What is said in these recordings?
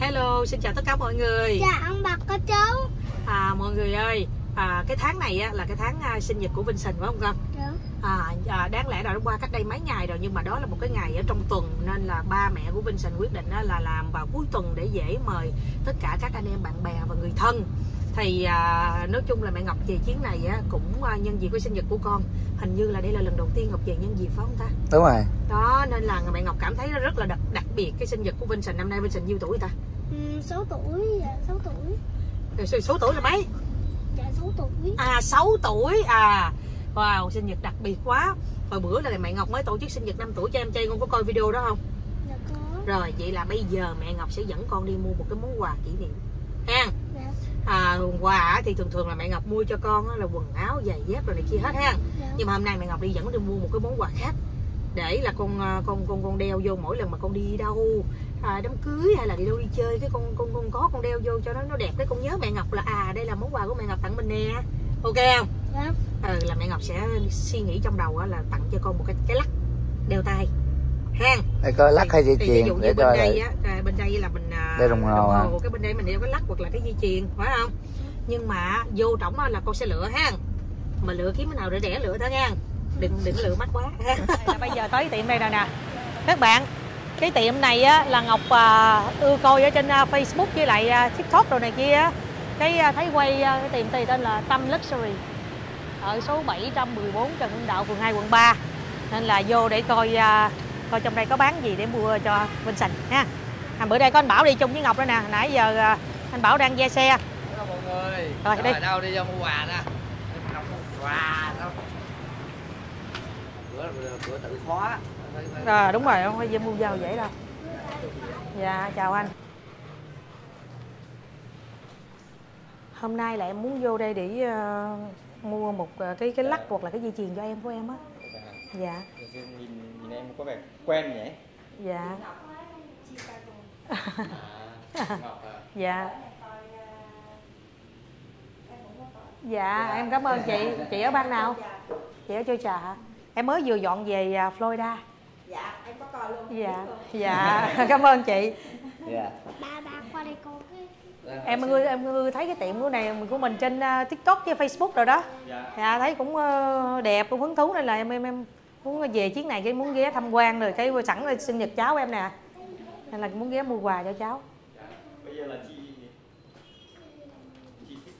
Hello, xin chào tất cả mọi người. Chào ông bà có cháu. À, mọi người ơi, à, cái tháng này á, là cái tháng à, sinh nhật của Vincent phải không con? Đúng. À, à, đáng lẽ là nó qua cách đây mấy ngày rồi nhưng mà đó là một cái ngày ở trong tuần nên là ba mẹ của Vincent quyết định á, là làm vào cuối tuần để dễ mời tất cả các anh em bạn bè và người thân thì à, nói chung là mẹ Ngọc về chuyến này á, cũng à, nhân dịp cái sinh nhật của con. Hình như là đây là lần đầu tiên Ngọc về nhân dịp phải không ta? Đúng rồi. Đó nên là mẹ Ngọc cảm thấy nó rất là đặc, đặc biệt cái sinh nhật của Vincent. Năm nay Vincent nhiêu tuổi ta? Ừ, 6 tuổi, dạ 6 tuổi. Rồi, số, số tuổi là mấy? Dạ 6 tuổi. à 6 tuổi à. Wow sinh nhật đặc biệt quá. Hồi bữa là mẹ Ngọc mới tổ chức sinh nhật 5 tuổi cho em trai con có coi video đó không? Dạ có. rồi vậy là bây giờ mẹ Ngọc sẽ dẫn con đi mua một cái món quà kỷ niệm. Ha Dạ. À, quà á thì thường thường là mẹ Ngọc mua cho con á là quần áo giày dép rồi này kia hết ha. Dạ. nhưng mà hôm nay mẹ Ngọc đi dẫn đi mua một cái món quà khác. Để là con à, con con con đeo vô mỗi lần mà con đi đâu à, đám cưới hay là đi đâu đi chơi cái con con con có con đeo vô cho nó nó đẹp. Đấy con nhớ mẹ Ngọc là à đây là món quà của mẹ Ngọc tặng mình nè. Ok không? Dạ. ừ, là mẹ Ngọc sẽ suy nghĩ trong đầu á là tặng cho con một cái cái lắc đeo tay. Ha coi lắc hay dây dụ chuyền để bên coi đây á à, bên đây là mình à, Đeo đồng hồ à? cái bên đây mình đeo cái lắc hoặc là cái dây chuyền phải không? Nhưng mà vô trọng á là con sẽ lựa ha. Mà lựa kiếm cái nào rẻ rẻ lựa thôi nha. Đừng đừng lựa mắc quá. Bây giờ tới tiệm đây nè nè. Các bạn cái tiệm này á là ngọc à, ưa coi ở trên à, facebook với lại à, tiktok rồi này kia á. Cái à, thấy quay à, cái tiệm này tên là tâm luxury. Ở số 714 Trần Hưng Đạo phường 2 quận 3 nên là vô để coi à, coi trong đây có bán gì để mua cho Vincent ha à, bữa đây có anh Bảo đi chung với Ngọc đó nè. Nãy giờ à, anh Bảo đang ve xe. Hello mọi người. Rồi, đi. ở đâu đi cho mua quà mua quà đâu? Bữa bữa, bữa tự khóa. À, đúng rồi không phải mua vào dễ đâu. Dạ chào anh. Hôm nay là em muốn vô đây để ờ, mua một ờ, cái cái lắc hoặc là cái dây chuyền cho em của em á. Dạ. Nhìn, nhìn em có vẻ quen nhỉ? dạ Ngọc à? dạ dạ em cảm ơn chị chị ở bang nào? Chị ở chơi trà hả? Em mới vừa dọn về à, Florida. Dạ em có coi luôn. Dạ. Dạ. Cảm ơn chị. Dạ. Ba ba qua đây con cái. em ưa em ưa thấy cái tiệm của này của mình trên à, tiktok với facebook rồi đó. Dạ. dạ thấy cũng ờ, đẹp cũng hứng thú nên là em em em muốn về chuyến này cái muốn ghé tham quan rồi cái sẵn là sinh nhật cháu em nè nên là muốn ghé mua quà cho cháu Bây giờ là chị chị thích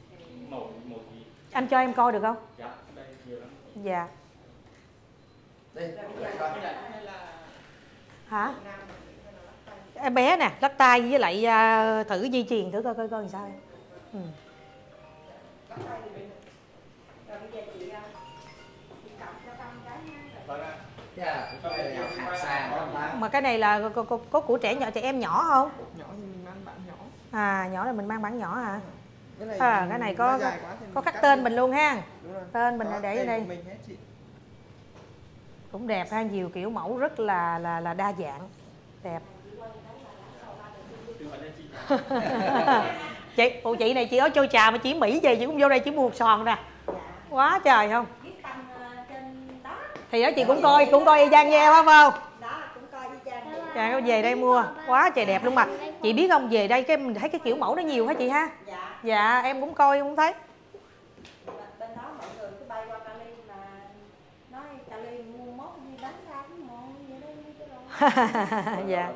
màu màu gì? anh cho em coi được không Dạ, đây nhiều lắm. dạ Đi. hả em bé nè lắc tay với lại à, thử dây chuyền thử coi coi coi làm sao em ừ. Mà cái này là có, có, có của trẻ nhỏ trẻ em nhỏ không? Nhỏ thì mình mang bản nhỏ. À nhỏ là mình mang bản nhỏ hả? Cái này à, cái này có có mình khắc tên mình luôn ha. Tên mình Đó, để ở đây. của mình hết chị. Cũng đẹp ha nhiều kiểu mẫu rất là là là đa dạng. Đẹp. Chị phụ chị này chị ở chơi trà mà chỉ mỹ về chị cũng vô đây chỉ mua một sòn nè. Quá trời không viết tâm à, trên đó thì đó chị cũng coi cũng coi y chang nghe phải không? Đó cũng coi đi trang vậy Dạ, có về đây mua quá trời đẹp luôn mà. Chị biết không về đây cái mình thấy cái kiểu mẫu nó nhiều hả chị ha? Dạ. Dạ em cũng coi cũng thấy. Bên đó mọi người cứ bay qua Cali là nói Cali mua mốt đi đánh ra cái món vậy đây mua cho rồi dạ.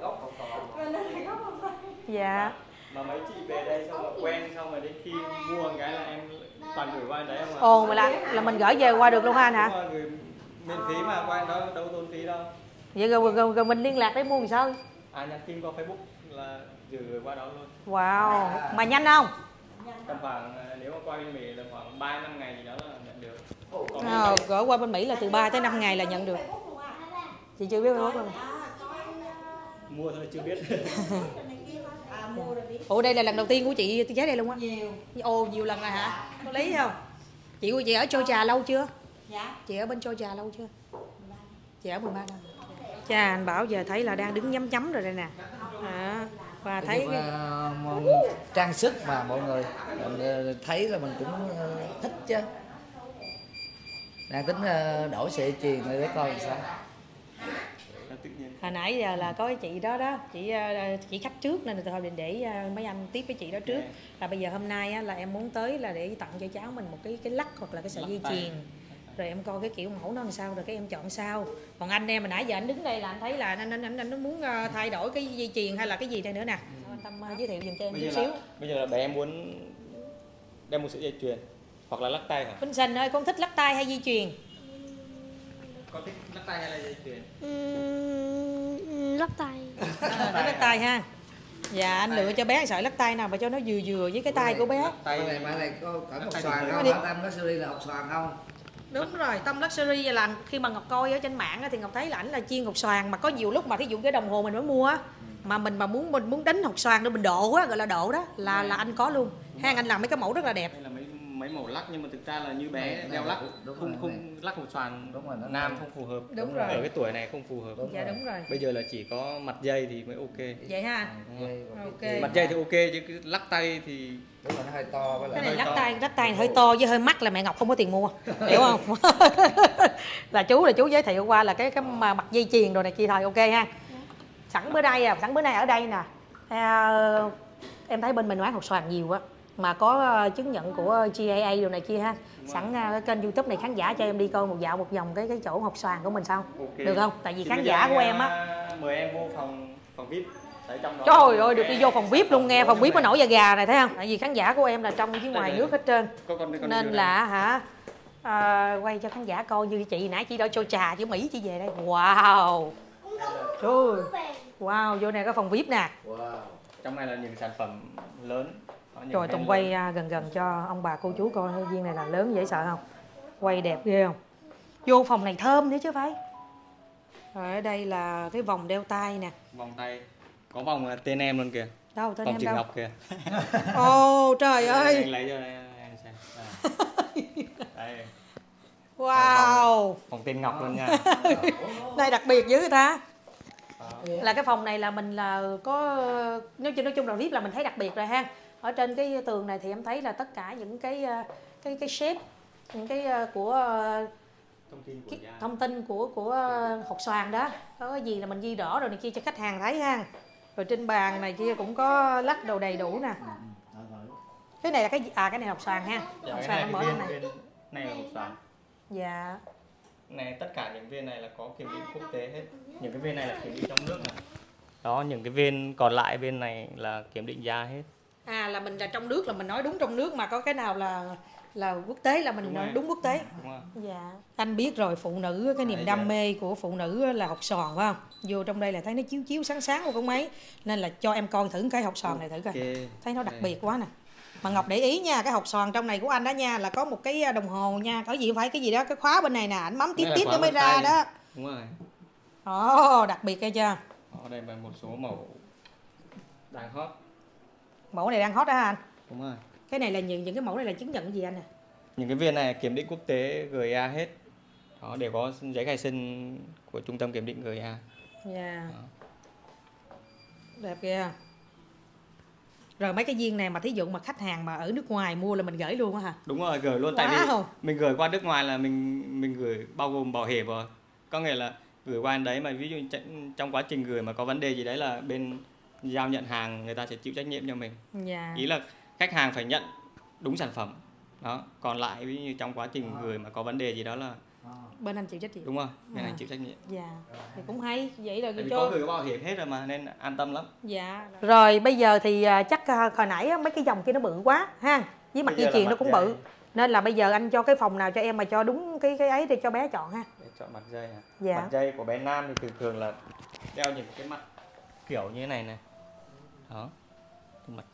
Phải dạ. Mà mấy chị về đây xong rồi quen xong rồi đến khi mua cái là em toàn gửi qua đấy không ạ? ồ mà là là mình gửi về qua được luôn ha anh hả miễn phí mà qua đó đâu tốn phí đâu. vậy rồi, rồi, rồi mình liên lạc để mua làm sao? À nhắn tin qua Facebook là gửi qua đó luôn. wow mà nhanh không? Tầm khoảng à, nếu mà qua bên Mỹ là khoảng 3 năm ngày thì đó là nhận được. Còn à, gửi qua bên mỹ là từ 3 tới 5 ngày là nhận được. À chị chưa biết Facebook luôn. À coi mua thôi chưa biết. à mua rồi biết. Ủa đây là lần đầu tiên của chị tới đây luôn á? Nhiều. Ồ nhiều lần rồi hả? Có lý không? Chị của chị ở Georgia lâu chưa dạ. Chị ở bên Georgia lâu chưa? Chị ở 13 năm. Cha anh bảo giờ thấy là đang đứng nhắm chấm rồi đây nè. À, và thấy Nhưng cái- mà, món trang sức mà mọi người mình, thấy là mình cũng ờ, thích chứ. Đang tính ờ, đổi sợi chuyền để coi làm sao. Hồi nãy giờ là có cái chị đó đó chị chị khách trước nên là thôi định để mấy anh tiếp cái chị đó trước. Là bây giờ hôm nay á, là em muốn tới là để tặng cho cháu mình một cái cái lắc hoặc là cái sợi dây chuyền rồi em coi cái kiểu mẫu nó làm sao rồi cái em chọn sao. Còn anh em mà nãy giờ anh đứng đây là anh thấy là anh anh anh, anh nó muốn ờ, thay đổi cái dây chuyền hay là cái gì đây nữa nè? Anh tâm ờ, giới thiệu giùm cho em chút xíu. là bây giờ là bé em muốn đem một sợi dây chuyền hoặc là lắc tay hả? Vinh Sinh ơi con thích lắc tay hay dây chuyền? Con thích lắc tay hay là dây chuyền? Ừm, lắc tay. À, lắc tay ha. Dạ anh lựa cho bé sợi lắc tay nào mà cho nó vừa vừa với cái tay của bé. tay. Này bạn này có cỡ tay xoàn không đi. hả? Tâm nó series là học xoàn không đúng rồi tâm luxury là khi mà ngọc coi ở trên mạng á, thì ngọc thấy là ảnh là chiên hột xoàn mà có nhiều lúc mà thí dụ cái đồng hồ mình mới mua á mà mình mà muốn mình muốn đánh hột xoàn để mình độ á gọi là độ đó là là anh có luôn. Hang anh làm mấy cái mẫu rất là đẹp mấy màu lắc nhưng mà thực ra là như bé Này, này đeo lắc đúng- không rồi, không lắc một xoàn Đúng rồi, nam không phù hợp. Đúng rồi. ở cái tuổi này không phù hợp. Đúng dạ rồi. đúng rồi. Bây giờ là chỉ có mặt dây thì mới ok. Vậy ha? Cái Ok. mặt dây thì ok chứ cái lắc tay thì đúng là nó hơi to với cái lại này hơi lắc to. tay lắc tay hơi to với hơi mắc là mẹ ngọc không có tiền mua. Hiểu không? Là chú là chú giới thiệu qua là cái cái mà mặt dây chuyền rồi này kia thôi ok ha? Sẵn bữa nay à sẵn bữa nay ở đây nè. À, em thấy bên mình bán hột xoàn nhiều á mà có ờ, chứng nhận của GAA đồ này kia ha. Sẵn ờ, cái kênh youtube này khán giả cho em đi coi một dạo một vòng cái cái chỗ hột xoàn của mình sao? Ok. Được không? Tại vì Thì khán giả của em á. à, mời em vô phòng phòng vip. Tại trong đó trời ơi được đi vô phòng vip luôn nghe phòng vip có nổi da gà này thấy không? Tại vì khán giả của em là trong với ngoài nước hết trơn. Có con, con nên là hả? À, quay cho khán giả coi như chị nãy chị đòi cho trà chứ mỹ chị về đây. Wow. Trời. Wow vô này có phòng vip nè. Wow. Trong này là những sản phẩm lớn rồi tùng quay à, gần gần cho ông bà cô chú coi viên này là lớn dễ sợ không? Quay đẹp ghê không? Vô phòng này thơm nữa chứ phải. Rồi ở đây là cái vòng đeo tay nè. Vòng tay. Có vòng à, tên em luôn kìa. Đâu tên vòng em trường đâu? ngọc kìa. Ồ trời ơi. anh lấy cho em em xem. Đây. Wow. Vòng tên ngọc luôn nha. Đây đặc biệt dữ người ta. Là cái phòng này là mình là có nói chung nói chung là vip là mình thấy đặc biệt rồi ha ở trên cái tường này thì em thấy là tất cả những cái ờ, cái cái shape những cái ờ, của ờ, thông tin của cái gia thông tin của của hột xoàn đó. Có cái gì là mình ghi rõ rồi này kia cho khách hàng thấy ha. Rồi trên bàn này kia cũng có lắc đồ đầy đủ nè. Cái này là cái à cái này hột xoàn ha. Dạ, hột xoàn này em mở cái lên này. viên này là hộp xoàn. Dạ. Này tất cả những viên này là có kiểm định quốc tế hết. Những cái viên này là kiểm định trong nước này đó những cái viên còn lại viên này là kiểm định da hết à là mình là trong nước là mình nói đúng trong nước mà có cái nào là là quốc tế là mình Đúng nói rồi. đúng quốc tế. Đúng dạ. Anh biết rồi phụ nữ cái niềm Đấy, đam dạ. mê của phụ nữ là học sòn phải không? Vô trong đây là thấy nó chiếu chiếu sáng sáng của con mấy nên là cho em coi thử cái học sòn này thử coi. Ok. Thấy nó đặc biệt quá nè. Mà ngọc để ý nha cái học sòn trong này của anh đó nha là có một cái đồng hồ nha có gì không phải cái gì đó cái khóa bên này nè anh bấm tiếp tiếp nó mới ra tay. đó. Đúng rồi. Ồ đặc biệt nghe chưa? Ở đây là một số mẫu. Đang hot mẫu này đang hot đó hả anh? Đúng rồi. Cái này là những những cái mẫu này là chứng nhận gì anh nè những cái viên này kiểm định quốc tế GA hết. Đó đều có giấy khai sinh của trung tâm kiểm định GA dạ. Đó. đẹp kìa. Rồi mấy cái viên này mà thí dụ mà khách hàng mà ở nước ngoài mua là mình gửi luôn hả? Đúng rồi gửi luôn. Tại Wow. vì mình gửi qua nước ngoài là mình mình gửi bao gồm bảo hiểm rồi. Có nghĩa là gửi qua đấy mà ví dụ trong quá trình gửi mà có vấn đề gì đấy là bên giao nhận hàng người ta sẽ chịu trách nhiệm cho mình. Dạ. Ý là khách hàng phải nhận đúng sản phẩm. Đó còn lại ví như trong quá trình gửi mà có vấn đề gì đó là bên anh chịu trách nhiệm. Đúng rồi bên À. anh chịu trách nhiệm. Dạ. Thì cũng hay vậy là tại cho có gửi có bảo hiểm hết rồi mà nên an tâm lắm. Dạ. Rồi bây giờ thì à, chắc à, hồi nãy mấy cái dòng kia nó bự quá ha. Với mặt dây chuyền nó cũng dây. bự nên là bây giờ anh cho cái phòng nào cho em mà cho đúng cái cái ấy để cho bé chọn ha. Để chọn mặt dây à. Dạ. mặt dây của bé nam thì thường thường là đeo những cái mặt kiểu như thế này này đó. Mặt.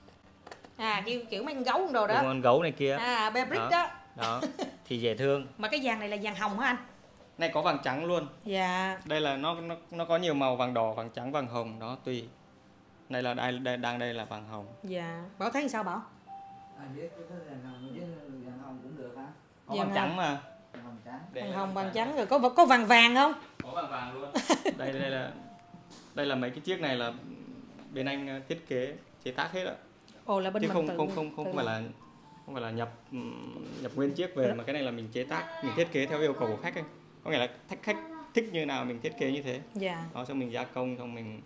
À kiểu kiểu mấy con gấu đồ đó. Đúng con gấu này kia. À be brick Đó. đó. Đó. Thì dễ thương. Mà cái vàng này là vàng hồng hả anh? Này có vàng trắng luôn. Dạ. Đây là nó nó nó có nhiều màu vàng đỏ vàng trắng vàng hồng đó tùy. Đây là đây, đây đang đây là vàng hồng. Dạ. Bảo thấy sao bảo? Anh biết cái đàn hồng với đàn hồng cũng được hả có Vàng vàng trắng mà. Hồng trắng. Để vàng hồng vàng vàng. trắng rồi có có vàng vàng không? Có vàng vàng luôn. Đây đây là đây là mấy cái chiếc này là bên anh ờ, thiết kế chế tác hết ạ. Ồ là bên chứ mình không tự, không không không tự phải là không phải là nhập ừm, nhập nguyên chiếc về mà cái này là mình chế tác mình thiết kế theo yêu cầu của khách ấy. có nghĩa là khách khách thích như nào mình thiết kế như thế. Dạ. Đó xong mình gia công xong mình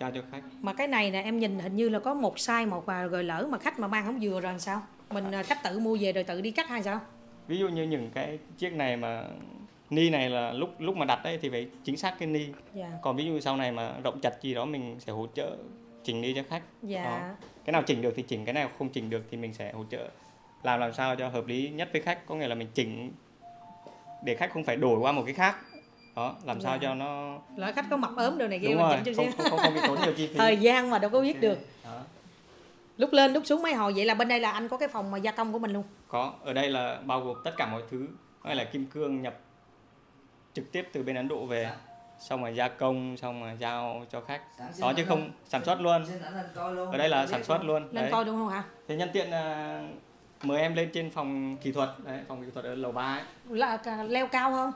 giao cho khách. Mà cái này nè em nhìn hình như là có một size một và rồi lỡ mà khách mà mang không vừa rồi làm sao? Mình à, khách tự mua về rồi tự đi cắt hay sao? Ví dụ như những cái chiếc này mà ni này là lúc lúc mà đặt đấy thì phải chính xác cái ni. Dạ. Còn ví dụ sau này mà rộng chặt gì đó mình sẽ hỗ trợ chỉnh đi cho khách. Dạ. Đó. cái nào chỉnh được thì chỉnh cái nào không chỉnh được thì mình sẽ hỗ trợ. Làm làm sao cho hợp lý nhất với khách. Có nghĩa là mình chỉnh để khách không phải đổi qua một cái khác. Đó làm sao Dạ. cho nó lỡ khách có mập ốm đồ này kia đúng mình rồi chỉnh cho không, không, không, không bị tốn nhiều chi phí. Thời gian mà đâu có biết được. Đó. lúc lên lúc xuống mấy hồi vậy là bên đây là anh có cái phòng mà gia công của mình luôn? Có ở đây là bao gồm tất cả mọi thứ. Hay là kim cương nhập trực tiếp từ bên Ấn Độ về. Xong rồi gia công xong rồi giao cho khách. Đó chứ ảnh không sản xuất luôn. Ở đây là sản xuất luôn. Lên Đấy. coi đúng không hả thế nhân tiện à, mời em lên trên phòng kỹ thuật. Đấy, phòng kỹ thuật ở lầu ba ấy. Là cả- leo cao không?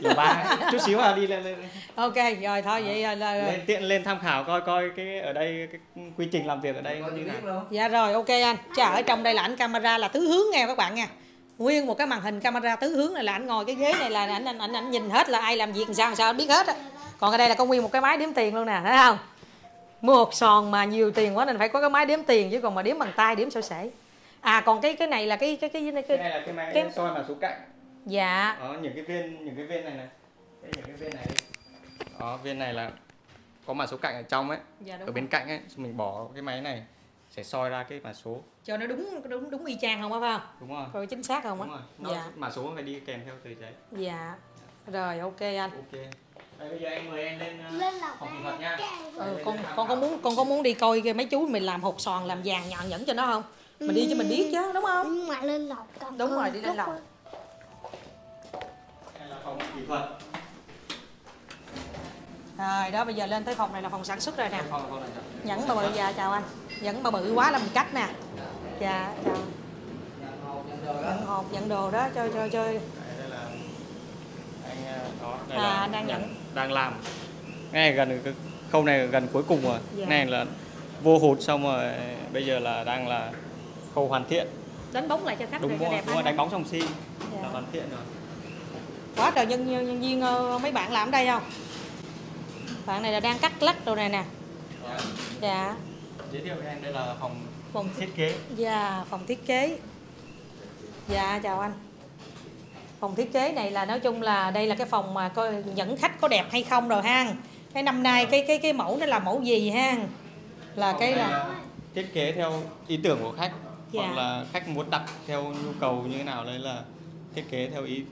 Lầu ba. Chút xíu là đi lên, lên ok rồi thôi vậy là, là lên tiện lên tham khảo coi coi cái ở đây cái quy trình làm việc ở đây như nào. dạ rồi ok anh. Chà ở trong đây là ảnh camera là tứ hướng nghe các bạn nha nguyên một cái màn hình camera tứ hướng này là anh ngồi cái ghế này là ảnh ảnh ảnh, ảnh nhìn hết là ai làm việc sao làm sao anh biết hết á. Còn ở đây là có nguyên một cái máy đếm tiền luôn nè thấy không? Mua một sòn mà nhiều tiền quá nên phải có cái máy đếm tiền chứ còn mà đếm bằng tay đếm sao sể à còn cái cái này là cái cái cái, cái, cái cái này là cái máy cái- soi mà số cạnh. Dạ. Đó những cái viên những cái viên này này. Những cái viên này đó viên này là có mã số cạnh ở trong ấy. Dạ ở bên cạnh ấy mình bỏ cái máy này sẽ soi ra cái mã số. Cho nó đúng đúng đúng y chang không á phải không? Đúng không coi chính xác không đúng á rồi. Nó, dạ. mã số phải đi kèm theo tờ giấy. Dạ. Rồi ok anh. Ok. Đây bây giờ em mời em lên uh, Lên phòng kỹ thuật nha. ừ, con con có muốn con có muốn đi coi cái mấy chú mình làm hột sòn làm vàng nhọn nhẫn cho nó không? Mình đi cho mình biết chứ đúng không? Nhưng mà lên lọc cầm Đúng rồi, đi lên lọc. đây là phòng kỹ thuật. Rồi đó bây giờ lên tới phòng này là phòng sản xuất rồi nè. Phòng phòng này. là- nhẫn mà bự dạ chào anh nhẫn mà bự quá là mình cắt nè dạ chào Nhận hộp, nhận đồ đó. uh, đó đây À, anh đang nhận. đang làm này gần cái khâu này gần cuối cùng rồi Dạ. này là vô hụt xong rồi bây giờ là đang là khâu hoàn thiện đánh bóng lại cho khách đúng rồi cho đẹp đúng rồi đánh bóng xong xi Dạ. là hoàn thiện rồi quá trời nhân, nhân, viên ờ, mấy bạn làm ở đây không bạn này là đang cắt lắc đồ này nè. Dạ. Giới thiệu với em đây là phòng phòng thiết kế. Dạ phòng thiết kế. Dạ chào anh. Phòng thiết kế này là nói chung là đây là cái phòng mà coi dẫn khách có đẹp hay không rồi ha cái năm nay cái cái cái mẫu nó là mẫu gì ha là cái Phòng này là thiết kế theo ý tưởng của khách. Dạ. hoặc là khách muốn đặt theo nhu cầu như thế nào đấy là thiết kế theo ý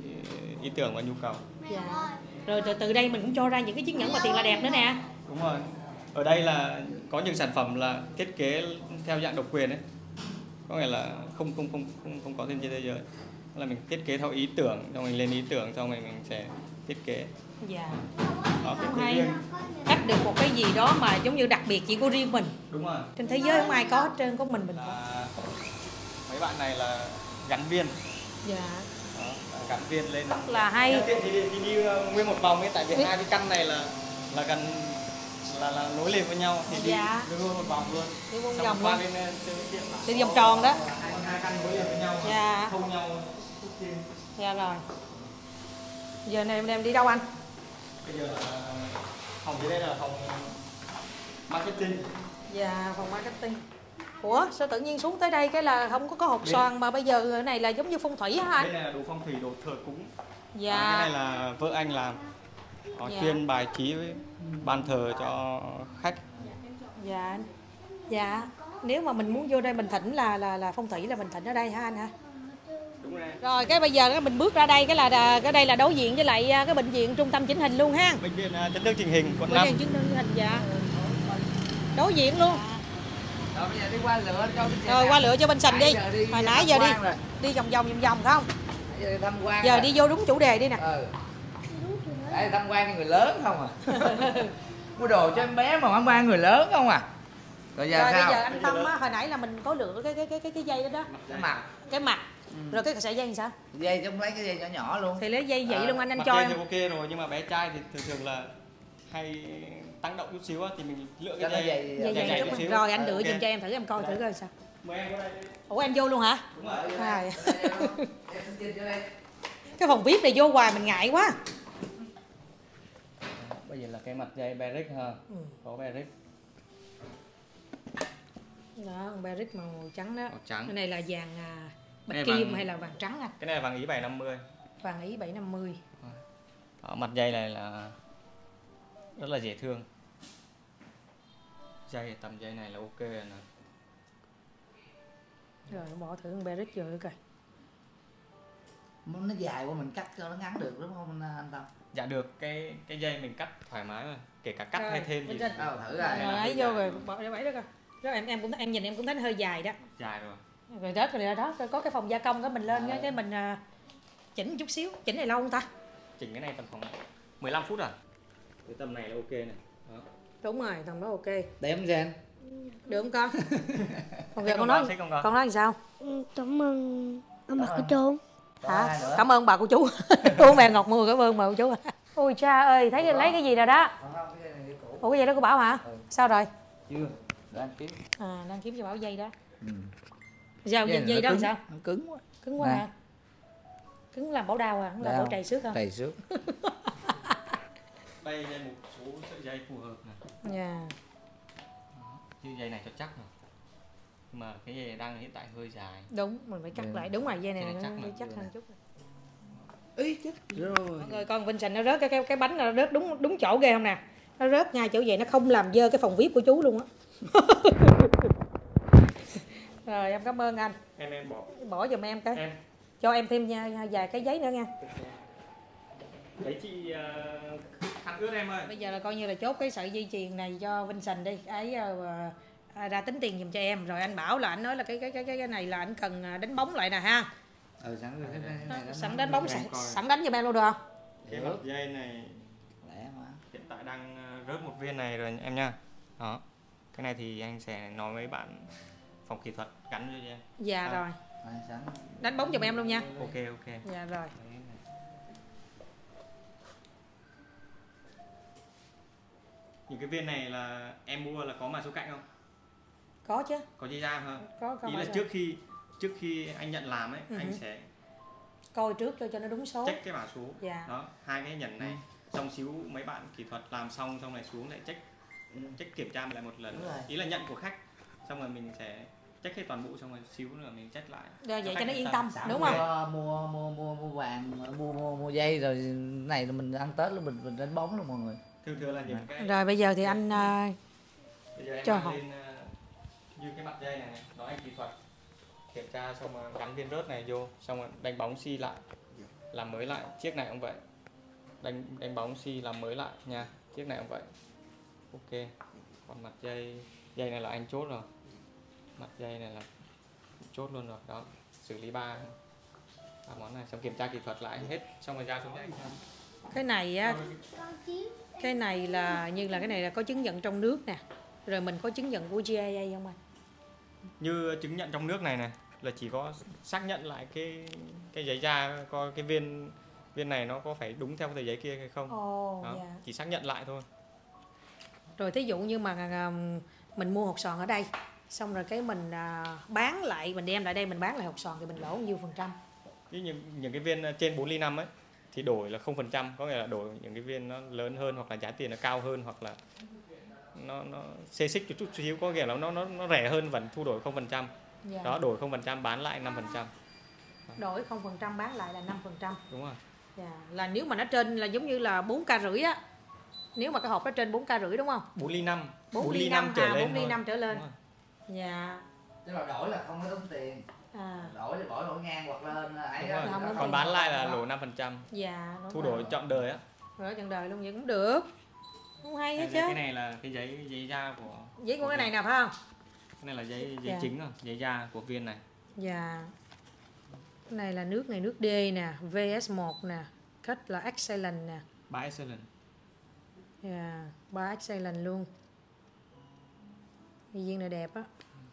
ý tưởng và nhu cầu. Dạ. Rồi từ, từ đây mình cũng cho ra những cái chiếc nhẫn mà tiền là đẹp nữa nè. Đúng rồi ở đây là có những sản phẩm là thiết kế theo dạng độc quyền đấy có nghĩa là không không không không không có trên trên thế giới. Là mình thiết kế theo ý tưởng xong mình lên ý tưởng xong mình mình sẽ thiết kế. Dạ. Đó thiết kế hay. riêng. Cắt được một cái gì đó mà giống như đặc biệt chỉ của riêng mình. Đúng rồi. Trên thế giới không ai có hết trơn có mình mình có. Là mấy bạn này là gắn viên. Dạ. Đó, gắn viên lên là hay. Tiện thì, đi- thì đi uh, nguyên một vòng ấy tại vì hai cái căn này là là gần là là nối liền với nhau thì đi Dạ. đi nguyên một vòng luôn. Đi một vòng qua luôn. bên trên vòng tròn đó. Hai căn nối liền với nhau Dạ. thông nhau dạ rồi. Giờ này em đem đi đâu anh? Bây giờ là phòng dưới đây là phòng marketing. Dạ phòng marketing. Ủa sao tự nhiên xuống tới đây cái là không có có hộp xoàn mà bây giờ này là giống như phong thủy hả đây anh là đồ phong thủy đồ thờ cúng. Dạ. Cái này là vợ anh làm. Có Dạ. chuyên bài trí với ban thờ cho khách. Dạ dạ. Nếu mà mình muốn vô đây mình thỉnh là là là phong thủy là mình thỉnh ở đây hả anh hả đúng rồi. Rồi cái bây giờ cái mình bước ra đây cái là cái đây là đối diện với lại à, cái bệnh viện trung tâm chỉnh hình luôn ha. Bệnh viện uh, chấn thương chỉnh hình quận bệnh 5 viện chỉnh hình dạ. Đối diện luôn. Rồi bây giờ đi qua lựa cho bên rồi qua lựa cho bên sành đi. đi hồi nãy giờ đi. rồi. đi vòng vòng vòng vòng không? Giờ đi tham quan giờ đi vô đúng chủ đề đi nè. Ừ đây tham quan cho người lớn không à? Mua đồ cho em bé mà tham quan người lớn không à? Rồi giờ rồi sao? bây giờ anh tâm á hồi nãy là mình có lựa cái cái cái cái cái dây đó đó. Cái mặt. Cái mặt. Rồi cái sợi dây làm sao? Dây trong lấy cái dây nhỏ nhỏ luôn. Thì lấy dây vậy À, luôn anh anh cho em. thì ok rồi nhưng mà bé trai thì thường thường là hay tăng động chút xíu á, thì mình lựa cái dây. dày dây dày dây chút xíu. rồi anh lựa ok. giùm cho em thử em coi thử coi sao. Mời em đây ủa em vô luôn hả? Đúng rồi đây. cái phòng vip này vô hoài mình ngại quá bây giờ là cái mặt dây Beric ha. Ừ. có Beric đó con Beric màu trắng đó. Màu trắng. Cái này là vàng à, bạch Cái kim vàng- hay là vàng trắng anh cái này là vàng ý 750 vàng ý 750 Ở mặt dây này là rất là dễ thương. Dây tầm dây này là ok rồi nè. Rồi bỏ thử con Beric vô coi. Nó dài quá mình cắt cho nó ngắn được đúng không anh tâm dạ được cái cái dây mình cắt thoải mái mà kể cả cắt Rồi, hay thêm gì. trên. đâu thử rồi, rồi là ấy hơi vô rồi bỏ ra bảy đó coi. Đó em em cũng em nhìn em cũng thấy nó hơi dài đó. Dài rồi. Rồi đó rồi đó rồi có cái phòng gia công cái mình lên cái, cái mình à, chỉnh chút xíu chỉnh này lâu không ta? Chỉnh cái này tầm khoảng 15 phút à? Cái tầm này là ok này. Đó. đúng rồi tầm đó ok. Đẹp không Jen được không con? Còn giờ không con nói con? Nói làm sao? Ừ, Cảm ơn ông cô ơn. chú. Hả? cảm ơn bà của chú. Uống mẹ ngọt mưa cảm ơn bà của chú. Ôi cha ơi thấy cái lấy cái gì rồi đó? Không không cái này cũ. Ủa cái gì đó của bảo hả? Ừ. sao rồi? Chưa đang kiếm. À đang kiếm cho bảo dây đó. Ừ. sao dây, dây đó cứng, sao? nó cứng quá. Cứng quá Nè. hả? Cứng làm bảo đau à không làm bảo trầy xước không đầy xước. Đây là một số sợi dây phù hợp này dạ. Như dây này cho chắc rồi mà cái dây này đang hiện tại hơi dài. Đúng mình phải cắt Ừ. lại. Đúng rồi dây này nó chắc chắc hơn chút ý chết rồi. Mọi người con Vincent nó rớt cái cái, cái bánh nó rớt đúng đúng chỗ ghê không nè? Nó rớt ngay chỗ vậy nó không làm dơ cái phòng vip của chú luôn á. Rồi em cảm ơn anh. Em em bỏ. Bỏ giùm em cái. Em. Cho em thêm nha, vài cái giấy nữa nha. Đấy chị uh, khăn ướt em ơi. Bây giờ là coi như là chốt cái sợi dây chuyền này cho Vincent đi. Ấy ờ, à, ra tính tiền giùm cho em. Rồi anh bảo là anh nói là cái cái cái cái này là anh cần à, đánh bóng lại nè ha. Ừ sẵn rồi cái này, nó- sẵn đánh bóng sẵn, sẵn đánh giùm em luôn được không? Cái mặt dây này hiện tại đang ờ, rớt một viên này rồi em nha. Đó. Cái này thì anh sẽ nói với bạn phòng kỹ thuật gắn cho em. Dạ À. rồi. Đánh bóng giùm em luôn nha. Ok ok. Dạ rồi. Những cái viên này là em mua là có mã số cạnh không có chứ. Có dây da hả? Có có ý là số. trước khi trước khi anh nhận làm ấy Ừ anh sẽ coi trước cho cho nó đúng số. check cái mã số dạ. Đó hai cái nhẫn này. Xong xíu mấy bạn kỹ thuật làm xong xong này xuống lại check check kiểm tra lại một lần. Rồi. ý là nhận của khách. Xong rồi mình sẽ check hết toàn bộ xong rồi xíu nữa mình check lại. Rồi vậy khách cho nó yên tâm. Sẵn đúng không? mua, mua mua mua mua vàng mua mua mua dây rồi này là mình ăn tết là mình mình đánh bóng luôn mọi người. Thường thường là những cái rồi bây giờ thì anh à, bây giờ em cho họ. lên như cái mặt dây này này đó anh kỹ thuật. Kiểm tra xong rồi gắn viên rớt này vô xong rồi đánh bóng xi lại. Làm mới lại chiếc này cũng vậy. Đánh đánh bóng xi làm mới lại nha chiếc này cũng vậy. Ok còn mặt dây dây này là anh chốt rồi. Mặt dây này là chốt luôn rồi đó xử lý ba. Ba món này xong kiểm tra kỹ thuật lại hết xong rồi giao xuống anh cái này á cái này là như là cái này là có chứng nhận trong nước nè. Rồi mình có chứng nhận của GIA không anh như chứng nhận trong nước này này là chỉ có xác nhận lại cái cái giấy da coi cái viên viên này nó có phải đúng theo cái tờ giấy kia hay không? Ồ đó, dạ. chỉ xác nhận lại thôi. Rồi thí dụ như mà à, mình mua hột sòn ở đây xong rồi cái mình à, bán lại mình đem lại đây mình bán lại hột sòn thì mình lỗ nhiêu phần trăm? Ví những những cái viên trên 4 ly 5 ấy thì đổi là 0% có nghĩa là đổi những cái viên nó lớn hơn hoặc là giá tiền nó cao hơn hoặc là nó nó xê xích chút chút xíu có nghĩa là nó nó nó rẻ hơn vẫn thu đổi 0%. dạ. Đó đổi 0% bán lại 5%. đổi không phần trăm bán lại là 5 phần trăm Đúng rồi. dạ. là nếu mà nó trên là giống như là 4 k rưỡi á nếu mà cái hộp nó trên 4 k rưỡi đúng không 4 ly 5. 4 ly 5 trở lên 4 ly. 5 trở lên Đúng dạ tức là đổi là không có tốn tiền à đổi thì bỏ đổi ngang hoặc lên ấy Đúng đó. Không Còn bán lại là lỗ 5%. dạ đúng Thu rồi. đổi trọn đời á. rồi chọn đời luôn vậy cũng được không hay hết chứ Cái này là cái giấy giấy da của giấy của cái này nè phải không cái này là giấy giấy Dạ. chính rồi, giấy da của viên này. Dạ. Cái này là nước này nước D nè, VS1 nè, cách là Excellent nè. By Excellent. Dạ, ba Excellent luôn. Viên này đẹp á.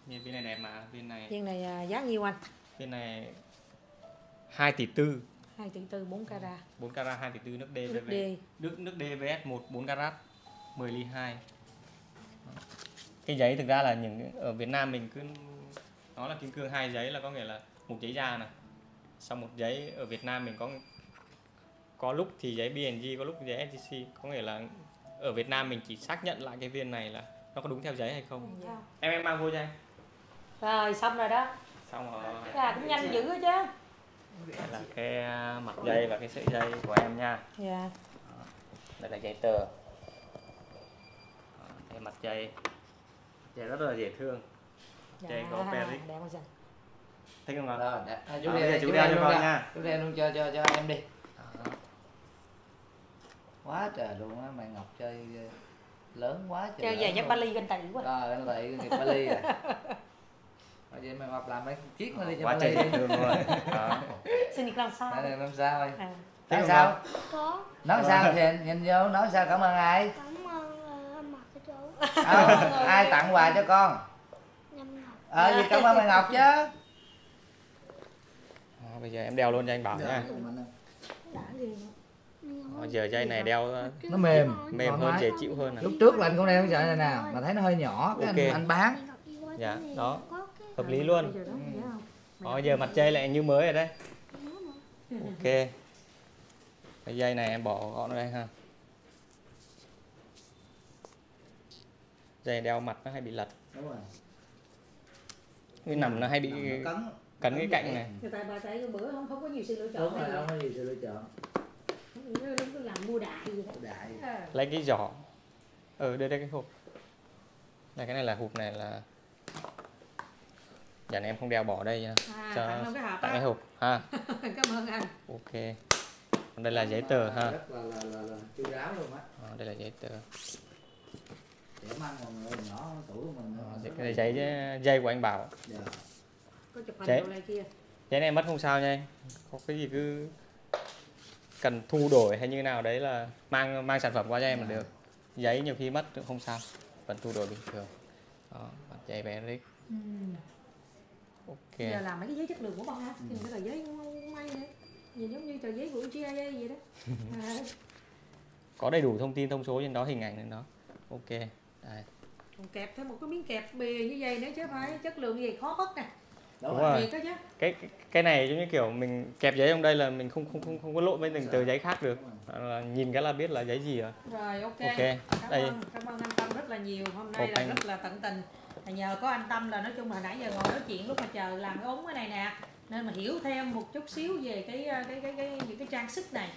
Viên viên này đẹp mà, viên này Viên này à, giá nhiêu anh? viên này 2 tỷ tư 2 tỷ tư 4 carat. 4 carat 2 tỷ tư nước Nước DVV D. nước nước DVS 1 4 carat 10 ly 2 cái giấy thực ra là những ở Việt Nam mình cứ nó là kim cương hai giấy là có nghĩa là một giấy da này. Xong một giấy ở Việt Nam mình có có lúc thì giấy BNG có lúc giấy SGC có nghĩa là ở Việt Nam mình chỉ xác nhận lại cái viên này là nó có đúng theo giấy hay không. Dạ. em em mang vô cho anh rồi xong rồi đó. Xong rồi. À, cũng nhanh dữ chứ. Đây là cái à, mặt dây và cái sợi dây của em nha. Dạ. Đây là giấy tờ mặt dây dây rất là dễ thương. Dây có Paris. đẹp quá sao thích không ạ? Rồi à, chú Ờ, đeo bây giờ đây, chú đeo cho con nha. chú đeo luôn cho cho cho em đi. Đó. quá trời luôn á mẹ ngọc chơi ờ, lớn quá trời chơi về chắc. Bali ganh tị quá. Rồi anh lại nghiệp Bali à Rồi vậy mẹ ngọc làm mấy chiếc nó đi cho quá Bali trời dễ thương luôn. Đó. xin được làm sao? Làm sao ơi? À. nói không sao có. Nói sao thì nhìn vô nói sao cảm ơn ai cảm ơn ờ, mặt chú Ờ, ai tặng quà cho con? Ờ gì cảm ơn mẹ ngọc chứ. Đó, bây giờ em đeo luôn cho anh bảo nha. Đó, giờ dây này đeo ờ, nó mềm. mềm hơn dễ chịu hơn nè lúc trước là anh cũng đeo cái sợi này nè mà thấy nó hơi nhỏ cái Ok. anh, anh bán Dạ, đó. hợp lý luôn. Đó, giờ mặt dây lại như mới rồi đấy. Ok. Cái dây này em bỏ gọn đây ha dây đeo mặt nó hay bị lật. Đúng rồi. Cái nằm nó hay bị Nằm nó cấn cấn cái cạnh này. Người ta bà tại bữa không không có nhiều sự lựa chọn đúng rồi không có gì sự lựa chọn. Đúng cứ làm mua đại gì đó. Đại. À. lấy cái giỏ. Ở đây đây cái hộp. Này cái này là hộp này là dàn em không đeo bỏ đây nha. À, cho tặng cái hộp tặng cái á. hộp ha. Cảm ơn anh. Ok. Còn đây là giấy tờ ha. Rất là là là, là chu đáo luôn á. Đó, đây là giấy tờ để mang mọi người nhỏ tuổi của mình Đó, nữa. cái này giấy dây của anh bảo. Dạ. có chụp hình Chế. này kia. Giấy này mất không sao nha anh. Có cái gì cứ cần thu đổi hay như nào đấy là mang mang sản phẩm qua cho em là được. Giấy nhiều khi mất cũng không sao vẫn thu đổi bình thường. Đó mặt giấy bé Rick. Ok. Giờ làm mấy cái giấy chất lượng của bọn ha nhìn cái tờ giấy may này nhìn giống như tờ giấy của GIA vậy đó. À, có đầy đủ thông tin thông số trên đó hình ảnh lên đó. Ok đây còn kẹp thêm một cái miếng kẹp bìa như vậy nữa chứ phải chất lượng gì khó mất nè. Đúng, Đúng rồi. cái cái- cái này giống như kiểu mình kẹp giấy trong đây là mình không không không không có lộn với từng tờ giấy khác được. Là nhìn cái là biết là giấy gì rồi. Rồi ok, Ok, cảm đây. ơn cảm ơn anh Tâm rất là nhiều. Hôm nay Hộp là anh. rất là tận tình. Là nhờ có anh Tâm là nói chung là nãy giờ ngồi nói chuyện lúc mà chờ làm cái ống cái này nè. Nên mà hiểu thêm một chút xíu về cái cái cái, cái những cái trang sức này.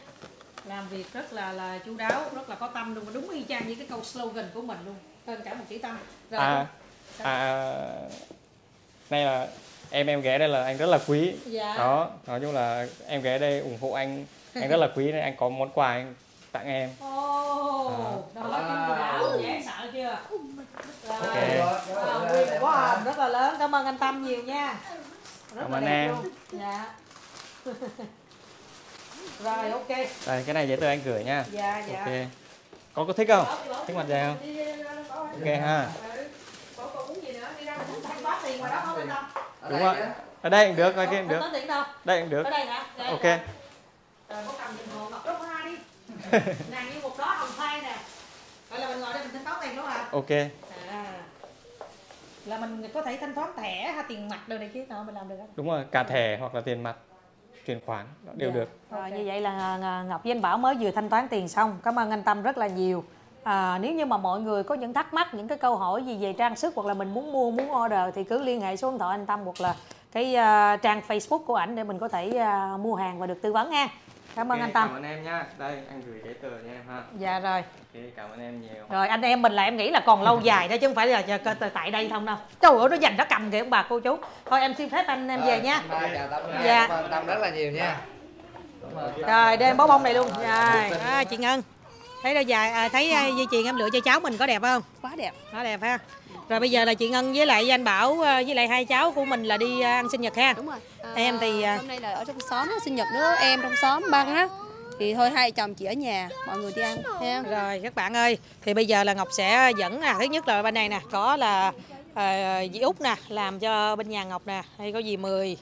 Làm việc rất là là chu đáo rất là có tâm luôn. Đúng y chang như cái câu slogan của mình luôn hơn cả một chữ tâm. Rồi à à này là em em ghé đây là anh rất là quý. Dạ. Đó nói chung là em ghé đây ủng hộ anh. Anh rất là quý nên anh có món quà anh tặng em. Ồ, đó. là kim chu đáo dễ sợ chưa? Ok. Rồi, nguyên một bó hồng rất là lớn. Cảm ơn anh Tâm nhiều nha. Rất Cảm ơn em. luôn. Dạ. Rồi ok. Đây cái này giấy tờ anh gửi nha. Dạ dạ. Ok có có thích không? Thích mặt dày không? Ok ha. Đúng rồi. Ở đây cũng được ở kia cũng được. Đâu. Đây cũng được. Đây, ok. Nàng như một đó hồng khoai nè. Vậy là mình ngồi đây mình thanh toán tiền đúng không ạ ok. À. Là mình có thể thanh toán thẻ hay tiền mặt đồ này kia nào mình làm được không? Đúng rồi cả thẻ hoặc là tiền mặt chuyển khoản đều Dạ. được Rồi như vậy là à, Ngọc với anh Bảo mới vừa thanh toán tiền xong. Cảm ơn anh Tâm rất là nhiều. À, nếu như mà mọi người có những thắc mắc, những cái câu hỏi gì về trang sức hoặc là mình muốn mua, muốn order thì cứ liên hệ số điện thoại anh Tâm hoặc là cái à, trang Facebook của ảnh để mình có thể à, mua hàng và được tư vấn nha. Cảm ơn Ok, anh Tâm. cảm ơn em nha đây anh gửi giấy tờ cho em ha Dạ rồi. ok cảm ơn em nhiều Rồi anh em mình là em nghĩ là còn lâu dài đó chứ không phải là tại đây không đâu. Trời ơi nó dành nó cầm kìa ông bà cô chú. Thôi em xin phép anh em về Rồi, nha. bye, chào Tâm nha. Dạ. Cảm ơn Tâm rất là nhiều nha ơn. Rồi đem bó bông này luôn. Rồi, à, chị Ngân. Thấy đâu dài à, thấy à, dây chuyền em lựa cho cháu mình có đẹp không? quá đẹp Nó đẹp ha. Rồi bây giờ là chị Ngân với lại anh Bảo à, với lại hai cháu của mình là đi à, ăn sinh nhật ha. đúng rồi à, Em thì, à, hôm nay là ở trong xóm sinh nhật đứa em trong xóm băng á thì thôi hai chồng chị ở nhà mọi người đi ăn nha Rồi các bạn ơi, thì bây giờ là Ngọc sẽ dẫn nè, thứ nhất là bên này nè, có là à, dì Út nè, làm cho bên nhà Ngọc nè, hay có dì Mười.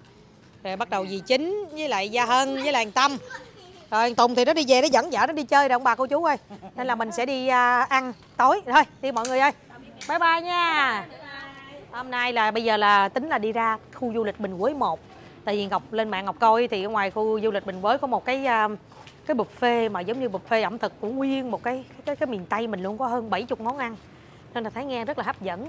Rồi bắt đầu dì Chính với lại Gia Hân với lại Tâm. Rồi Tùng thì nó đi về nó dẫn vợ nó đi chơi rồi ông bà cô chú ơi. Nên là mình sẽ đi à, ăn tối. Thôi, đi mọi người ơi. Bye bye nha. Hôm nay là, bây giờ là tính là đi ra khu du lịch Bình Quế 1. Tại vì Ngọc, lên mạng Ngọc coi thì ở ngoài khu du lịch Bình Quế có một cái um, cái buffet mà giống như buffet ẩm thực của nguyên, một cái cái cái miền Tây mình luôn, có hơn 70 món ăn. Nên là thấy nghe rất là hấp dẫn.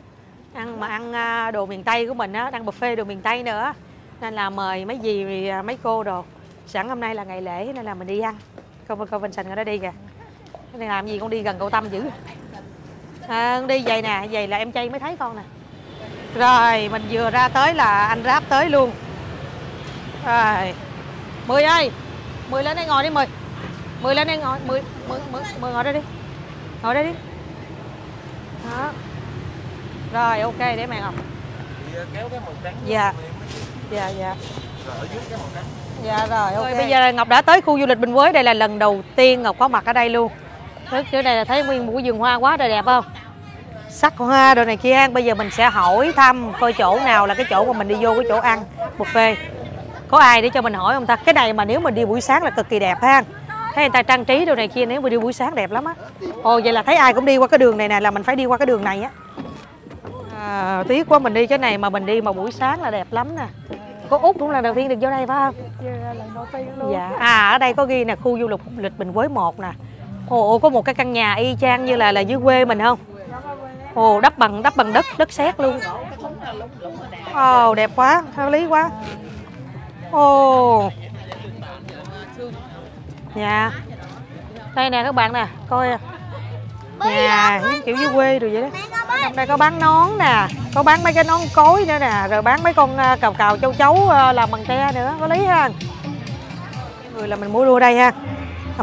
Ăn mà ăn à, đồ miền Tây của mình á, đang buffet đồ miền Tây nữa. Nên là mời mấy dì à, mấy cô đồ. Sẵn hôm nay là ngày lễ, nên là mình đi ăn. Cô cô Vincent ở đó đi kìa. Cái này làm gì con đi gần cậu Tâm dữ à, đi vậy nè vậy là em chay mới thấy con nè. Rồi mình vừa ra tới là anh ráp tới luôn. Rồi mười ơi mười lên đây ngồi đi mười. Mười lên đây ngồi mười mười mười, mười ngồi đây đi. Ngồi đây đi. Đó. Rồi ok để mẹ ngọc kéo cái màu trắng dạ. dạ dạ. Rồi ở dưới cái màu trắng. Dạ rồi ok. Bây giờ ngọc đã tới khu du lịch bình quế. Đây là lần đầu tiên ngọc có mặt ở đây luôn. Trước trước đây là thấy nguyên một cái vườn hoa quá trời đẹp không sắc hoa đồ này kia bây giờ mình sẽ hỏi thăm coi chỗ nào là cái chỗ mà mình đi vô cái chỗ ăn buffet. Có ai để cho mình hỏi không ta? Cái này mà nếu mà đi buổi sáng là cực kỳ đẹp ha thấy người ta trang trí đồ này kia nếu mà đi buổi sáng đẹp lắm á. Ồ vậy là thấy ai cũng đi qua cái đường này nè là mình phải đi qua cái đường này á. À, tiếc quá mình đi cái này mà mình đi mà buổi sáng là đẹp lắm nè. Có út cũng là đầu tiên được vô đây phải không? Lần đầu tiên luôn. Dạ. À ở đây có ghi nè khu du lịch lịch bình quế một nè. Ồ có một cái căn nhà y chang như là là dưới quê mình không ồ đắp bằng đắp bằng đất đất sét luôn. Ồ đẹp quá hợp lý quá. Ồ. Dạ. Đây nè các bạn nè coi. Nhà giống kiểu dưới quê rồi vậy đó. trong đây có bán nón nè có bán mấy cái nón cối nữa nè rồi bán mấy con à, cào cào châu chấu à, làm bằng tre nữa có lý ha. Người là mình mua đua đây ha.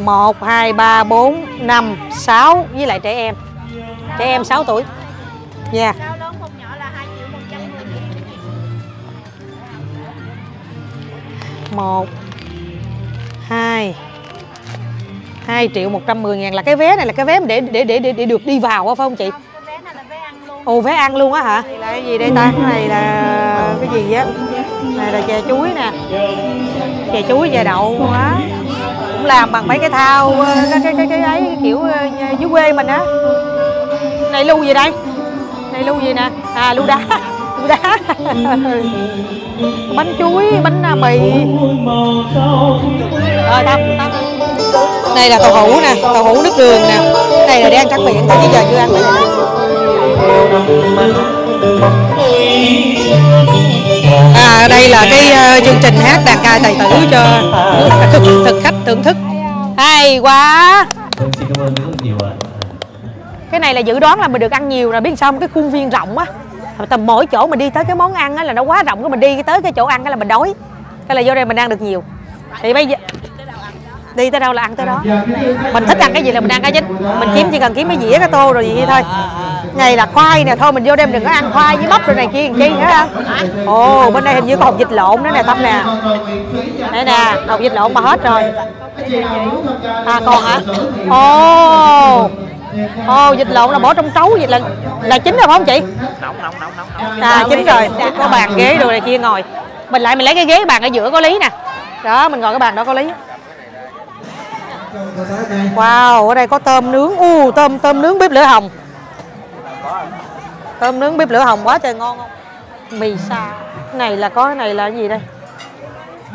Một hai ba bốn năm sáu với lại trẻ em trẻ em 6 tuổi. Cao lớn không nhỏ là 2 triệu 110 nghìn một hai hai triệu 110 ngàn. Là cái vé này là cái vé để để để để, để được đi vào phải không chị ồ vé ăn luôn á hả? Là cái gì đây ta? cái này là cái gì á này là chè chuối nè. Chè chuối chè đậu á cũng làm bằng mấy cái thao ờ, cái cái cái cái ấy cái kiểu ờ, dưới quê mình á này lu gì đây? Này lu gì nè? À lu đá. Lu đá. Bánh chuối bánh à, mì. Rồi tâm tâm đây là tàu hũ nè tàu hũ nước đường nè. Này là để ăn trắng miệng chứ giờ chưa ăn miệng à đây là cái ờ, chương trình hát đàn ca tài tử cho thực, thực khách thưởng thức. Hay quá. Xin cảm ơn rất nhiều ạ cái này là dự đoán là mình được ăn nhiều rồi, biết sao cái khuôn viên rộng á. Tầm mỗi chỗ mình đi tới cái món ăn á là nó quá rộng, cái mình đi tới cái chỗ ăn cái là mình đói. Cái là vô đây mình ăn được nhiều. Thì bây giờ đi tới đâu là ăn tới đó. Mình thích ăn cái gì là mình ăn cái chính. Mình kiếm chỉ cần kiếm cái dĩa, cái tô rồi gì thôi. Này là khoai nè, thôi mình vô đây mình đừng có ăn khoai với bắp rồi này kia chi hết không ồ, bên đây hình như có hột vịt lộn nữa nè, tâm nè. Đây nè, hột vịt lộn mà hết rồi. À còn hả? Ồ ồ vịt lộn là bỏ trong trấu vậy là là chín rồi phải không chị? Nóng nóng nóng nóng à chín rồi. Có bàn ghế đồ này kia ngồi. Mình lại mình lấy cái ghế bàn ở giữa có lý nè. Đó mình ngồi cái bàn đó có lý. Wow ở đây có tôm nướng. U tôm tôm nướng bếp lửa hồng. Tôm nướng bếp lửa hồng quá trời ngon không? Mì sa. Cái này là có cái này là cái gì đây?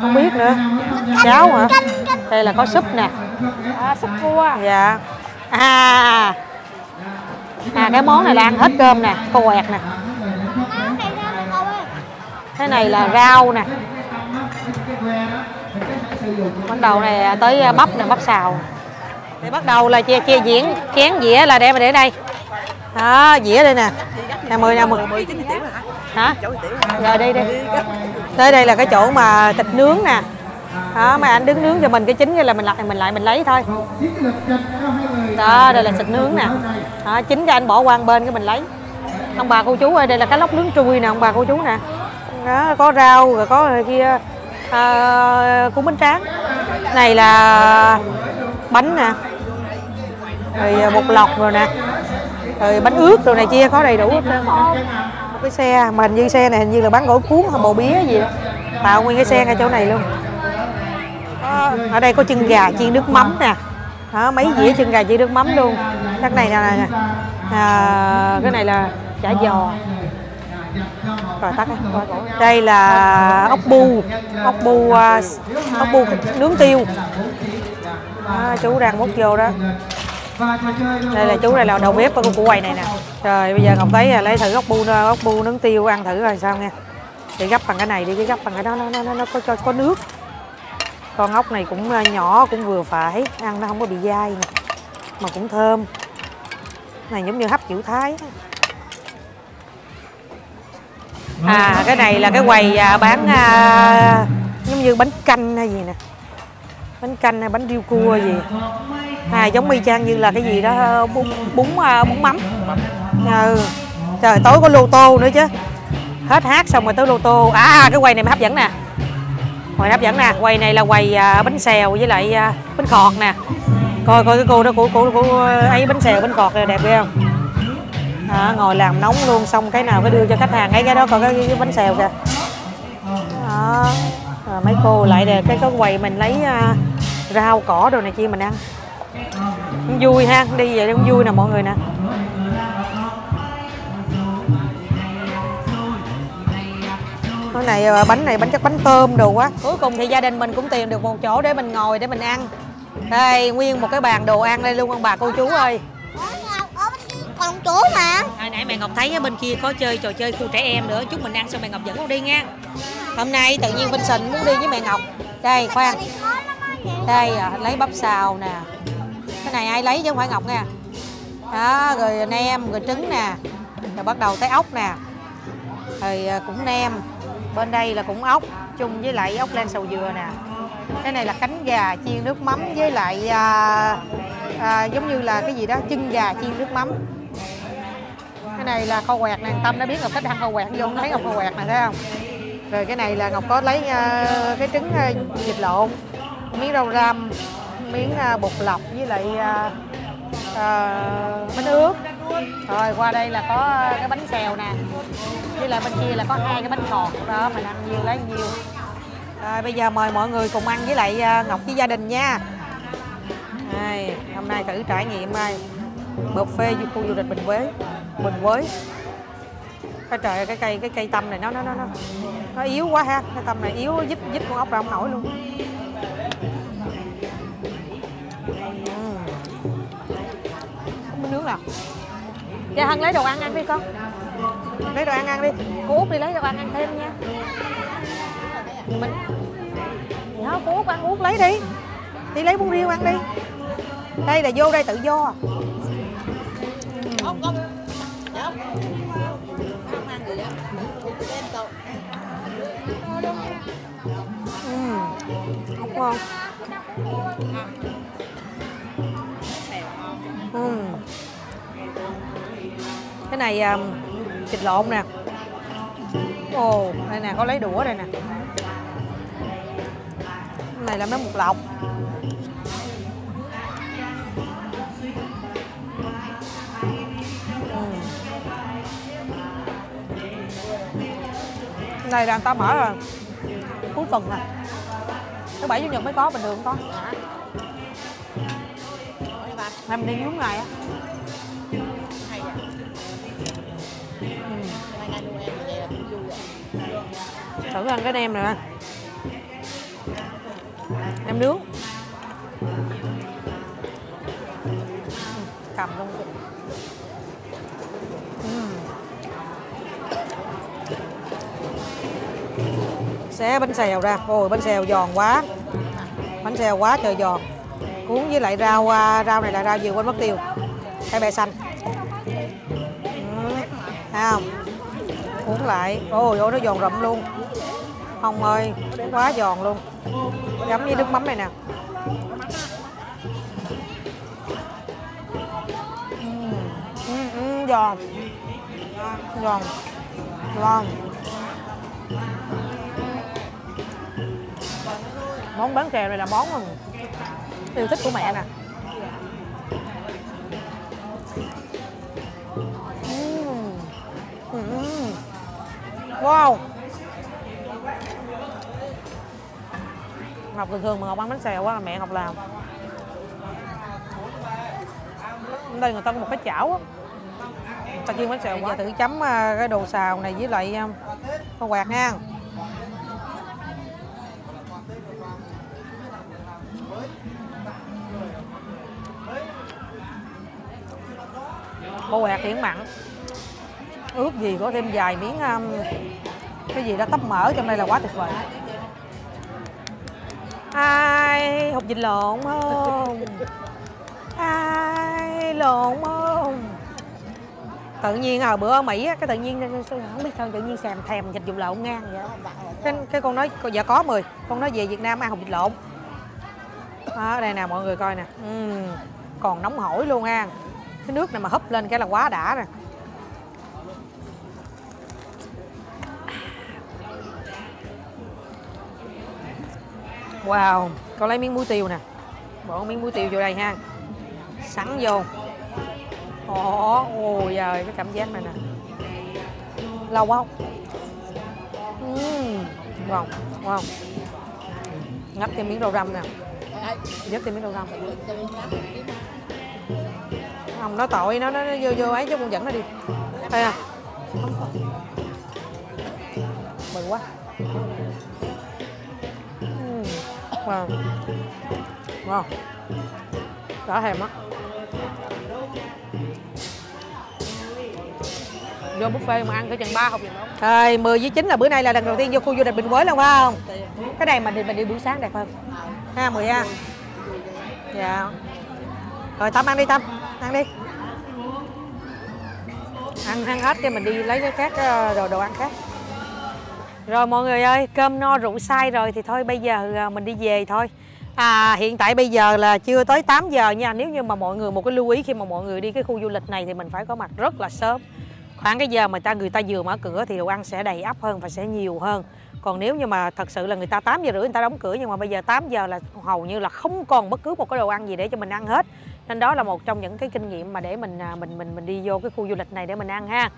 Không biết nữa. Cháo hả? Đây là có súp nè. À, súp cua. Dạ à. À cái món này là ăn hết cơm nè cô quẹt nè. Cái này là rau nè. Bắt đầu này tới à, bắp nè, bắp xào. Thì bắt đầu là chia chia diễn, chén dĩa là đem để đây. Đó, dĩa đây nè. Nè, mười nè, mười. Hả? Rồi đi đi tới đây là cái chỗ mà thịt nướng nè đó mà anh đứng nướng cho mình cái chính cái là mình lại mình lại mình lấy thôi. Đó đây là thịt nướng nè. Đó, chính cho anh bỏ qua bên cái mình lấy. Ông bà cô chú ơi đây là cái lóc nướng trui nè ông bà cô chú nè. Đó có rau rồi có kia. À, cuốn bánh tráng. Này là bánh nè. Rồi à, bột lọc rồi nè. Rồi bánh ướt rồi này chia có đầy đủ hết trơn. Cái xe mà hình như xe này hình như là bán gỏi cuốn hay bò bía gì đó. Tạo nguyên cái xe ngay chỗ này luôn. Ở đây có chân gà chiên nước mắm nè. Đó, mấy dĩa chân gà chiên nước mắm luôn. Cái này là nè à, cái này là chả giò. Rồi tắt đây, đây là ốc bu. Ốc bu à, ốc bu nướng tiêu. Đó, chú đang múc vô đó. Đây là chú này là đầu bếp của của quầy này nè. Rồi bây giờ ngọc thấy là lấy thử ốc bu ốc bu nướng tiêu ăn thử rồi sao nha để gấp bằng cái này đi cái gấp bằng cái đó nó nó, nó có cho có nước con ốc này cũng à, nhỏ cũng vừa phải ăn nó không có bị dai nè mà cũng thơm. Này giống như hấp kiểu thái à cái này là cái quầy à, bán à, giống như bánh canh hay gì nè. Bánh canh hay bánh riêu cua gì. à giống y chang như là cái gì đó bún bún à, bún mắm. Ừ. trời tối có lô tô nữa chứ. Hết hát xong rồi tới lô tô. À, à cái quầy này mà hấp dẫn nè quầy hấp dẫn nè quầy này là quầy à, bánh xèo với lại à, bánh khọt nè. Coi coi cái cô đó của của của ấy bánh xèo bánh khọt này đẹp ghê không? À, ngồi làm nóng luôn xong cái nào cái đưa cho khách hàng ấy cái đó coi cái, cái bánh xèo kìa. Đó à, mấy cô lại đề cái cái quầy mình lấy à, rau cỏ đồ này kia mình ăn. Vui ha đi vậy cũng vui nè mọi người nè. Cái này à, bánh này bánh chắc bánh tôm đồ quá. Cuối cùng thì gia đình mình cũng tìm được một chỗ để mình ngồi để mình ăn. Đây nguyên một cái bàn đồ ăn đây luôn ông bà cô chú ơi. Còn chỗ mà. Hồi nãy mẹ ngọc thấy ở bên kia có chơi trò chơi khu trẻ em nữa chúc mình ăn xong mẹ ngọc dẫn con đi nha. Hôm nay tự nhiên Vincent muốn đi với mẹ ngọc. Đây khoan. Đây à, lấy bắp xào nè. Cái này ai lấy chứ không phải ngọc nha. Đó rồi nem rồi trứng nè. Rồi bắt đầu tới ốc nè. Rồi à, cũng nem bên đây là cũng ốc chung với lại ốc len sầu dừa nè. Cái này là cánh gà chiên nước mắm với lại à, à, giống như là cái gì đó chân gà chiên nước mắm. Cái này là kho quẹt nè tâm đã biết ngọc thích ăn kho quẹt vô không thấy ngọc kho quẹt này thấy không? Rồi cái này là ngọc có lấy à, cái trứng à, vịt lộn miếng rau răm miếng à, bột lọc với lại à, à, bánh ướt. Rồi qua đây là có à, cái bánh xèo nè với lại bên kia là có hai cái bánh ngọt đó mình ăn nhiều lấy nhiều. Rồi bây giờ mời mọi người cùng ăn với lại à, ngọc với gia đình nha. Đây, hôm nay thử trải nghiệm ai buffet du khu du lịch Bình Quế Bình Quế. Cái trời cái cây cái cây tâm này nó nó nó nó nó yếu quá ha. Cái tâm này yếu giúp giúp con ốc ra không nổi luôn. Uhm. Không có nước nào. Dạ Hân lấy đồ ăn ăn đi con lấy đồ ăn ăn đi. Cô Út đi lấy đồ ăn ăn thêm nha. Mình nhớ cô Út ăn Út lấy đi. Đi lấy bún riêu ăn đi. Đây là vô đây tự do. Ừ. không ngon. Ừ. cái này um, thịt lộn nè. Ồ đây nè có lấy đũa đây nè. Cái này là mấy một lọc. Ừ. Này đang ta mở rồi. Cuối tuần à thứ bảy chủ nhật mới có bình thường không có. Em đi nướng ngày á thử ăn cái nem này nem nướng. Ừ, cầm luôn kìa. Ừ. Xé bánh xèo ra. Ôi, bánh xèo giòn quá. Bánh xèo quá trời giòn. Cuốn với lại rau à, rau này là rau gì quên mất tiêu. Cái bè xanh. Ừ, thấy không? Cuốn lại. Ôi ôi, nó giòn rụm luôn hồng ơi quá giòn luôn. Chấm với nước mắm này nè. Ừm, ừm, ừm, giòn. Giòn. Ngon món bán kèo này là món yêu thích của mẹ nè. Ừ. Ừ, ừ. Wow. Ngọc thường thường mà Ngọc ăn bánh xèo quá là mẹ Ngọc làm. Đây người ta có một cái chảo á. Ta chiên bánh xèo quá. thử chấm à, cái đồ xào này với lại à, con quạt nha. Cô quẹt thì mặn. Ướp gì có thêm vài miếng à, cái gì đó tấp mỡ trong đây là quá tuyệt vời ai học dịch lộn không? Ai lộn không? Tự nhiên à bữa ở mỹ á, cái tự nhiên không biết sao tự nhiên xèm thèm dịch vụ lộn ngang vậy cái, cái con nói dạ có mười con nói về việt nam ăn học dịch lộn? À, đây nè mọi người coi nè. Ừm, còn nóng hổi luôn ha. Cái nước này mà húp lên cái là quá đã nè wow con lấy miếng muối tiêu nè. Bỏ miếng muối tiêu vô đây ha. Sắn vô. Ồ ôi giời cái cảm giác này nè. Lâu quá không? Ừm, wow wow ngắt thêm miếng rau răm nè. Dứt thêm miếng rau răm. Không nó tội nó nó, nó vô vô ấy chứ con dẫn nó đi. Thấy à mừng quá wow wow đã thèm á vô buffet mà ăn cái chừng ba học gì đó Thôi, 10 với 9 là bữa nay là lần đầu tiên vô khu du lịch Bình Quế luôn phải không? Cái này mình đi mình đi buổi sáng đẹp hơn. Ha 10 ha. Dạ. Rồi Tâm ăn đi Tâm, ăn đi. Ăn ăn hết cho mình đi lấy cái khác ờ, đồ đồ ăn khác. Rồi mọi người ơi, cơm no rượu say rồi thì thôi bây giờ à, mình đi về thôi. À, hiện tại bây giờ là chưa tới 8 giờ nha. Nếu như mà mọi người một cái lưu ý khi mà mọi người đi cái khu du lịch này Thì mình phải có mặt rất là sớm. Khoảng cái giờ mà ta người ta vừa mở cửa thì đồ ăn sẽ đầy ắp hơn và sẽ nhiều hơn. Còn nếu như mà thật sự là người ta 8 giờ rưỡi người ta đóng cửa Nhưng mà bây giờ 8 giờ là hầu như là không còn bất cứ một cái đồ ăn gì để cho mình ăn hết. Nên đó là một trong những cái kinh nghiệm mà để mình à, mình mình mình đi vô cái khu du lịch này để mình ăn ha.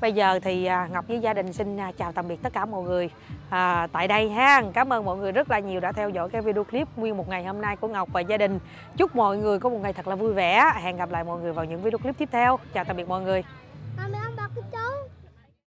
Bây giờ thì à, Ngọc với gia đình xin à, chào tạm biệt tất cả mọi người à, tại đây ha. Cảm ơn mọi người rất là nhiều đã theo dõi cái video clip nguyên một ngày hôm nay của Ngọc và gia đình. Chúc mọi người có một ngày thật là vui vẻ. Hẹn gặp lại mọi người vào những video clip tiếp theo. Chào tạm biệt mọi người.